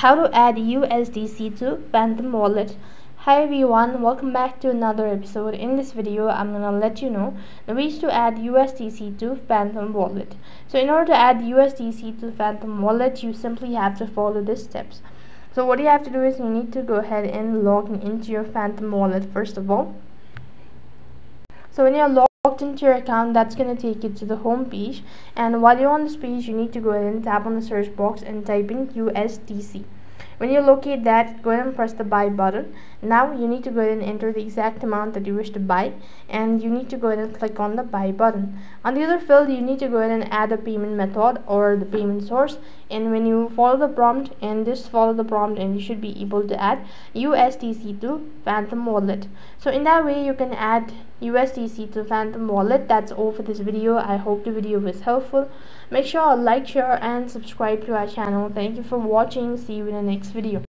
how to add USDC to Phantom wallet. Hi everyone. Welcome back to another episode. In this video I'm gonna let you know the ways to add USDC to Phantom wallet. So in order to add USDC to Phantom wallet you simply have to follow these steps. So what you have to do is you need to go ahead and log into your Phantom wallet first of all. So when you're logged into your account that's going to take you to the home page. And while you're on this page you need to go ahead and tap on the search box and type in USDC when you locate that go ahead and press the buy button. Now you need to go ahead and enter the exact amount that you wish to buy and you need to go ahead and click on the buy button. On the other field you need to go ahead and add a payment method or the payment source and when you follow the prompt and just follow the prompt and you should be able to add USDC to Phantom wallet. So in that way you can add USDC to Phantom wallet. That's all for this video. I hope the video was helpful. Make sure like share and subscribe to our channel. Thank you for watching. See you in the next video